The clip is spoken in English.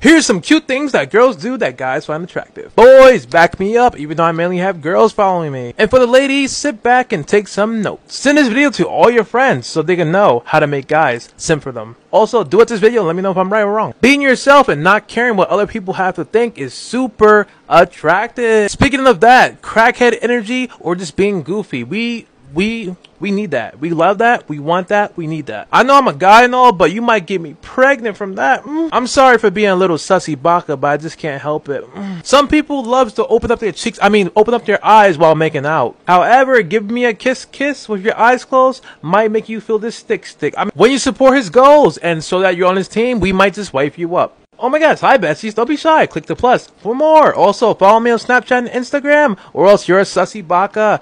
Here's some cute things that girls do that guys find attractive. Boys, back me up, even though I mainly have girls following me. And for the ladies, sit back and take some notes. Send this video to all your friends so they can know how to make guys simp for them. Also, duet this video and let me know if I'm right or wrong. Being yourself and not caring what other people have to think is super attractive. Speaking of that, crackhead energy or just being goofy, we we we need that. We love that. We want that. We need that. I know I'm a guy and all, but you might get me pregnant from that. Mm. I'm sorry for being a little sussy baka, but I just can't help it. Mm. Some people loves to open up their cheeks. I mean, open up their eyes while making out. However, give me a kiss, kiss with your eyes closed might make you feel this stick, stick. I mean, when you support his goals and so that you're on his team, we might just wipe you up. Oh my gosh, hi besties, don't be shy, click the plus for more. Also, follow me on Snapchat and Instagram, or else you're a sussy baka.